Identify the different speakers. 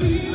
Speaker 1: You.